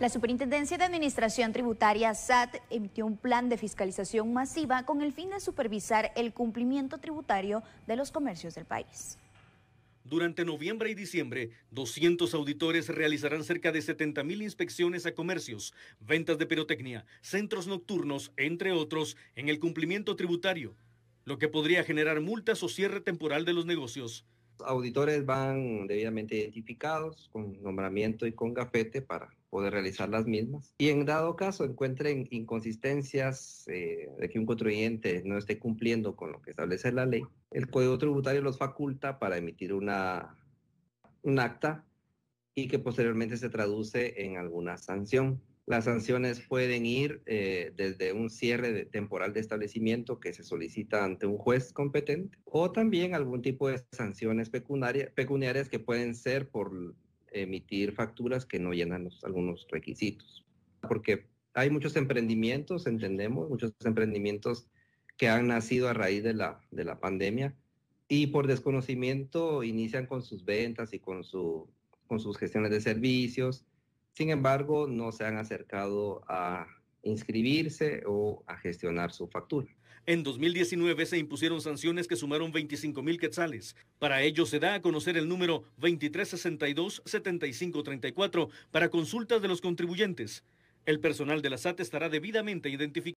La Superintendencia de Administración Tributaria SAT emitió un plan de fiscalización masiva con el fin de supervisar el cumplimiento tributario de los comercios del país. Durante noviembre y diciembre, 200 auditores realizarán cerca de 70 mil inspecciones a comercios, ventas de pirotecnia, centros nocturnos, entre otros, en el cumplimiento tributario, lo que podría generar multas o cierre temporal de los negocios. Auditores van debidamente identificados con nombramiento y con gafete para poder realizar las mismas. Y en dado caso encuentren inconsistencias eh, de que un contribuyente no esté cumpliendo con lo que establece la ley, el Código Tributario los faculta para emitir una, un acta y que posteriormente se traduce en alguna sanción. Las sanciones pueden ir eh, desde un cierre temporal de establecimiento que se solicita ante un juez competente o también algún tipo de sanciones pecuniarias que pueden ser por emitir facturas que no llenan algunos requisitos. Porque hay muchos emprendimientos, entendemos, muchos emprendimientos que han nacido a raíz de la, de la pandemia y por desconocimiento inician con sus ventas y con, su, con sus gestiones de servicios. Sin embargo, no se han acercado a inscribirse o a gestionar su factura. En 2019 se impusieron sanciones que sumaron 25 mil quetzales. Para ello se da a conocer el número 2362-7534 para consultas de los contribuyentes. El personal de la SAT estará debidamente identificado.